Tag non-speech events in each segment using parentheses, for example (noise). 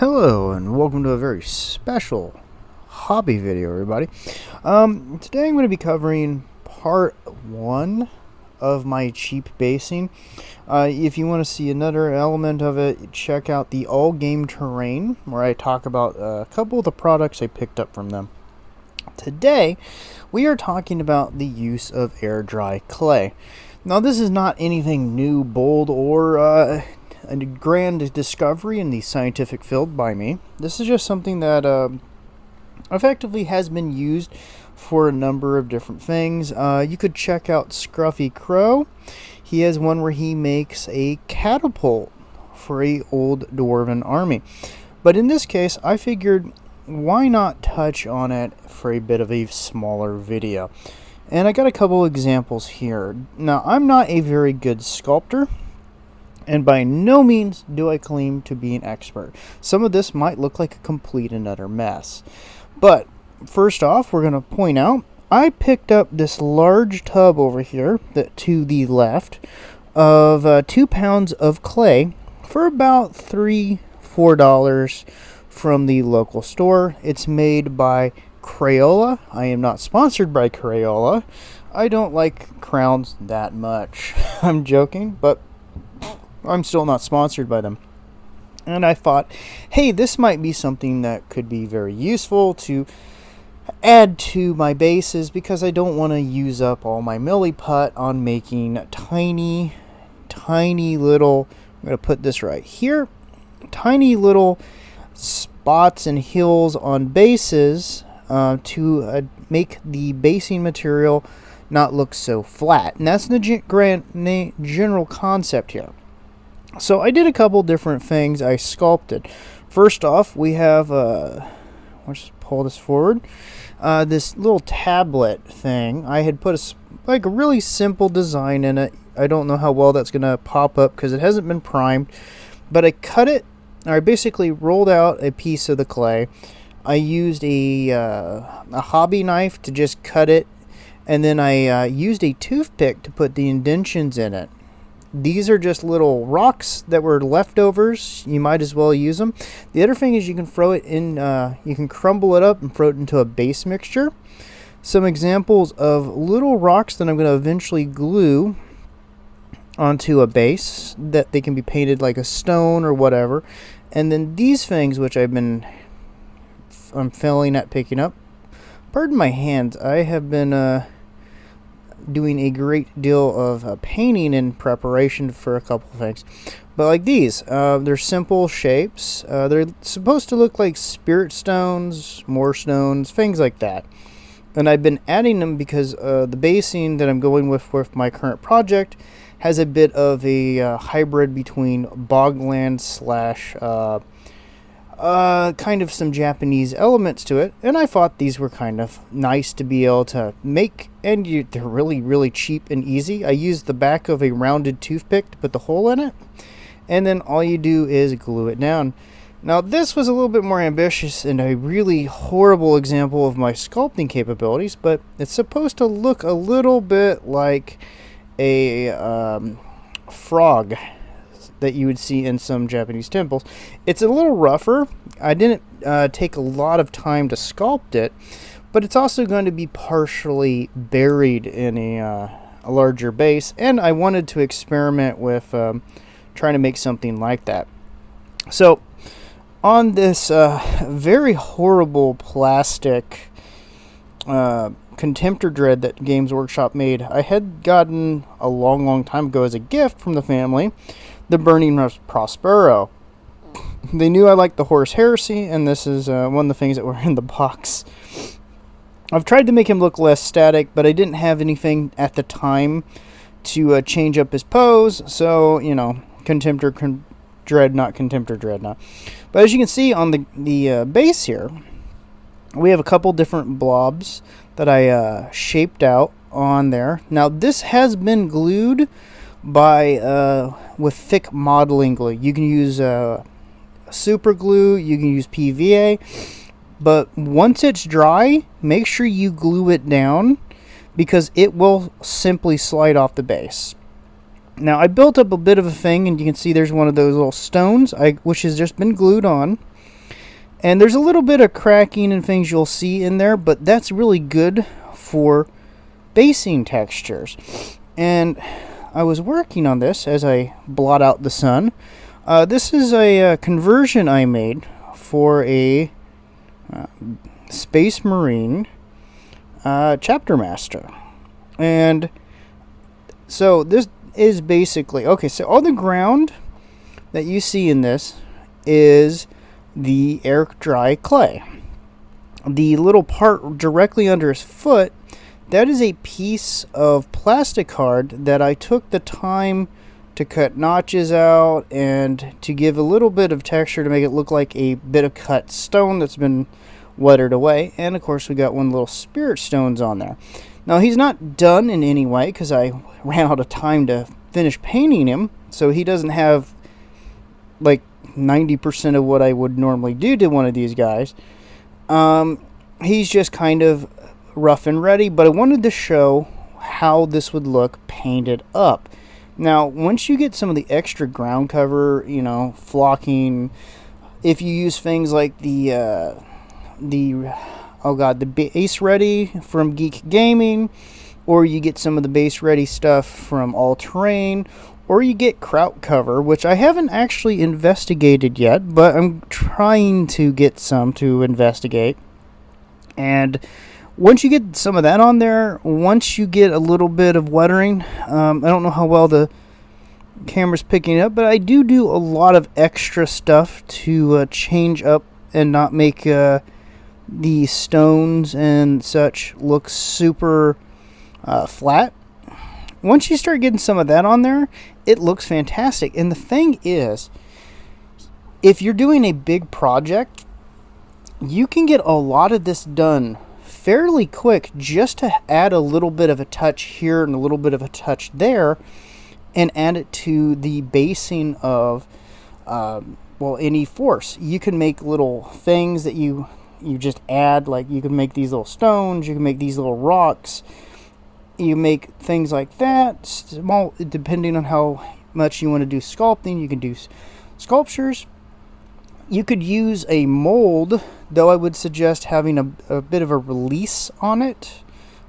Hello and welcome to a very special hobby video everybody. Um, today I'm going to be covering part 1 of my cheap basing. Uh, if you want to see another element of it, check out the All Game Terrain where I talk about a couple of the products I picked up from them. Today we are talking about the use of air dry clay. Now this is not anything new, bold, or uh, a grand discovery in the scientific field by me. This is just something that uh, effectively has been used for a number of different things. Uh, you could check out Scruffy Crow. He has one where he makes a catapult for a old dwarven army. But in this case, I figured why not touch on it for a bit of a smaller video. And I got a couple examples here. Now, I'm not a very good sculptor and by no means do I claim to be an expert. Some of this might look like a complete and utter mess. But first off, we're going to point out I picked up this large tub over here that to the left of uh, two pounds of clay for about three, four dollars from the local store. It's made by Crayola. I am not sponsored by Crayola. I don't like crowns that much. (laughs) I'm joking, but I'm still not sponsored by them. And I thought, hey, this might be something that could be very useful to add to my bases because I don't want to use up all my milliput on making tiny, tiny little, I'm going to put this right here, tiny little spots and hills on bases uh, to uh, make the basing material not look so flat. And that's the general concept here. So I did a couple different things I sculpted. First off, we have, uh, let's pull this forward, uh, this little tablet thing. I had put a, like a really simple design in it. I don't know how well that's going to pop up because it hasn't been primed. But I cut it, or I basically rolled out a piece of the clay. I used a, uh, a hobby knife to just cut it. And then I uh, used a toothpick to put the indentions in it. These are just little rocks that were leftovers. You might as well use them. The other thing is you can throw it in, uh, you can crumble it up and throw it into a base mixture. Some examples of little rocks that I'm going to eventually glue onto a base that they can be painted like a stone or whatever. And then these things, which I've been, I'm failing at picking up. Pardon my hands. I have been, uh, doing a great deal of uh, painting in preparation for a couple things. But like these, uh, they're simple shapes. Uh, they're supposed to look like spirit stones, more stones, things like that. And I've been adding them because uh, the basing that I'm going with with my current project has a bit of a uh, hybrid between bogland slash uh, kind of some Japanese elements to it, and I thought these were kind of nice to be able to make, and you, they're really, really cheap and easy. I used the back of a rounded toothpick to put the hole in it, and then all you do is glue it down. Now, this was a little bit more ambitious and a really horrible example of my sculpting capabilities, but it's supposed to look a little bit like a um, frog that you would see in some Japanese temples. It's a little rougher. I didn't uh, take a lot of time to sculpt it, but it's also going to be partially buried in a, uh, a larger base, and I wanted to experiment with um, trying to make something like that. So, on this uh, very horrible plastic uh, Contemptor Dread that Games Workshop made, I had gotten a long, long time ago as a gift from the family the Burning Prospero. They knew I liked the Horus Heresy, and this is uh, one of the things that were (laughs) in the box. I've tried to make him look less static, but I didn't have anything at the time to uh, change up his pose, so, you know, Contemptor con- Dreadnought, Contemptor Dreadnought. But as you can see on the, the uh, base here, we have a couple different blobs that I uh, shaped out on there. Now, this has been glued by uh, with thick modeling glue. You can use uh, super glue, you can use PVA, but once it's dry, make sure you glue it down because it will simply slide off the base. Now I built up a bit of a thing and you can see there's one of those little stones I, which has just been glued on. And there's a little bit of cracking and things you'll see in there, but that's really good for basing textures. And I was working on this as I blot out the sun. Uh, this is a uh, conversion I made for a uh, Space Marine uh, Chapter Master. And so this is basically okay. So all the ground that you see in this is the air dry clay. The little part directly under his foot, that is a piece of plastic card that I took the time to cut notches out and to give a little bit of texture to make it look like a bit of cut stone that's been weathered away. And of course, we got one little spirit stones on there. Now, he's not done in any way because I (laughs) ran out of time to finish painting him, so he doesn't have like 90% of what I would normally do to one of these guys. Um, he's just kind of rough and ready, but I wanted to show how this would look painted up. Now, once you get some of the extra ground cover, you know, flocking, if you use things like the, uh, the, oh god, the base ready from Geek Gaming, or you get some of the base ready stuff from All Terrain, or you get Krautcover, which I haven't actually investigated yet, but I'm trying to get some to investigate. And once you get some of that on there, once you get a little bit of weathering, um, I don't know how well the camera's picking up, but I do do a lot of extra stuff to uh, change up and not make uh, the stones and such look super uh, flat once you start getting some of that on there, it looks fantastic. And the thing is, if you're doing a big project, you can get a lot of this done fairly quick just to add a little bit of a touch here and a little bit of a touch there and add it to the basing of um, well any force you can make little things that you you just add like you can make these little stones you can make these little rocks you make things like that small depending on how much you want to do sculpting you can do sculptures. You could use a mold though i would suggest having a, a bit of a release on it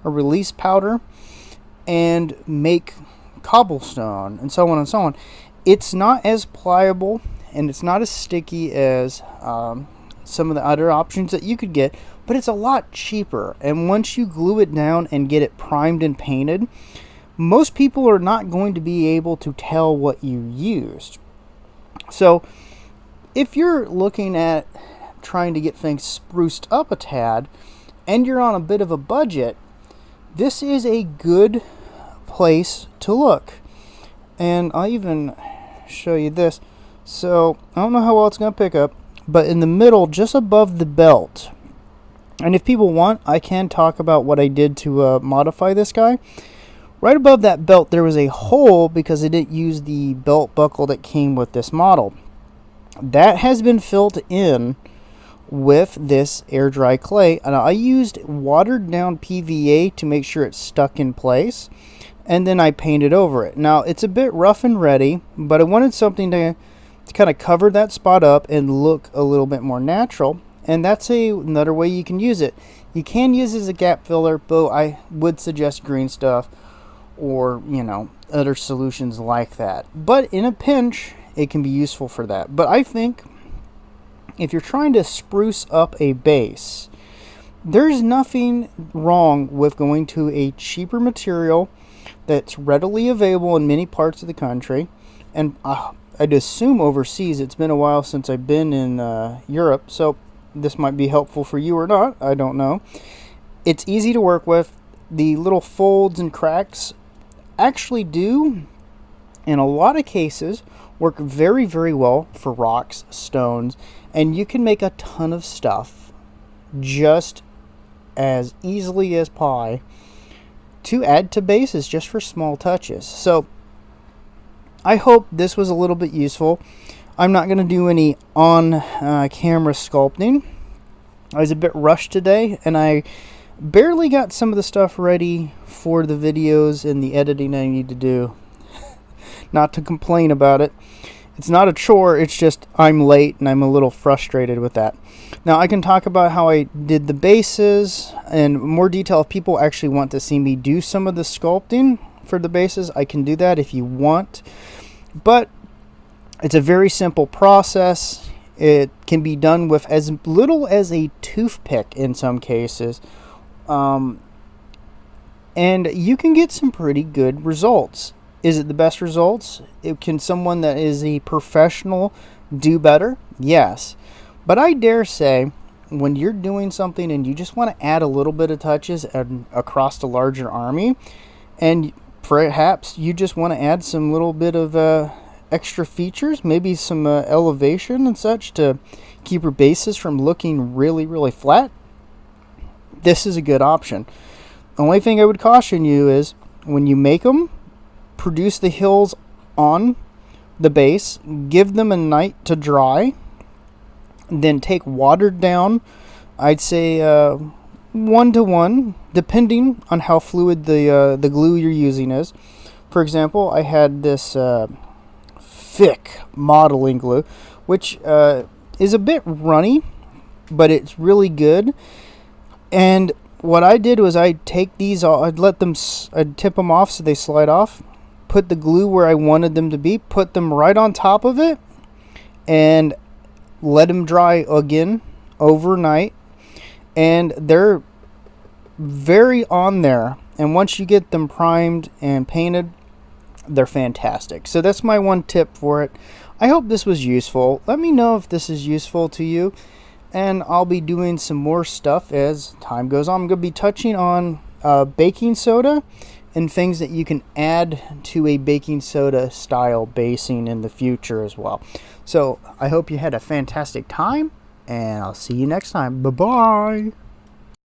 a release powder and make cobblestone and so on and so on. It's not as pliable and it's not as sticky as um, some of the other options that you could get but it's a lot cheaper. And once you glue it down and get it primed and painted, most people are not going to be able to tell what you used. So, if you're looking at trying to get things spruced up a tad and you're on a bit of a budget, this is a good place to look. And I'll even show you this. So, I don't know how well it's going to pick up, but in the middle, just above the belt, and if people want, I can talk about what I did to uh, modify this guy. Right above that belt, there was a hole because I didn't use the belt buckle that came with this model. That has been filled in with this air dry clay. And I used watered down PVA to make sure it stuck in place. And then I painted over it. Now, it's a bit rough and ready, but I wanted something to, to kind of cover that spot up and look a little bit more natural and that's a, another way you can use it. You can use it as a gap filler, but I would suggest green stuff or, you know, other solutions like that. But in a pinch, it can be useful for that. But I think if you're trying to spruce up a base, there's nothing wrong with going to a cheaper material that's readily available in many parts of the country. And uh, I'd assume overseas, it's been a while since I've been in uh, Europe, so this might be helpful for you or not. I don't know. It's easy to work with. The little folds and cracks actually do, in a lot of cases, work very, very well for rocks, stones, and you can make a ton of stuff just as easily as pie to add to bases just for small touches. So I hope this was a little bit useful. I'm not going to do any on uh, camera sculpting. I was a bit rushed today and I barely got some of the stuff ready for the videos and the editing I need to do. (laughs) not to complain about it. It's not a chore, it's just I'm late and I'm a little frustrated with that. Now, I can talk about how I did the bases and more detail if people actually want to see me do some of the sculpting for the bases. I can do that if you want. But it's a very simple process. It can be done with as little as a toothpick in some cases. Um, and you can get some pretty good results. Is it the best results? It, can someone that is a professional do better? Yes. But I dare say, when you're doing something and you just want to add a little bit of touches and, across the larger army, and perhaps you just want to add some little bit of uh, extra features, maybe some uh, elevation and such to keep your bases from looking really, really flat, this is a good option. The only thing I would caution you is when you make them, produce the hills on the base, give them a night to dry, then take watered down, I'd say uh, one to one, depending on how fluid the uh, the glue you're using is. For example, I had this uh, thick modeling glue, which uh, is a bit runny, but it's really good. And what I did was I'd take these, I'd let them, I'd tip them off so they slide off, put the glue where I wanted them to be, put them right on top of it, and let them dry again overnight. And they're very on there. And once you get them primed and painted, they're fantastic. So that's my one tip for it. I hope this was useful. Let me know if this is useful to you. And I'll be doing some more stuff as time goes on. I'm going to be touching on uh, baking soda and things that you can add to a baking soda style basing in the future as well. So I hope you had a fantastic time, and I'll see you next time. Bye bye.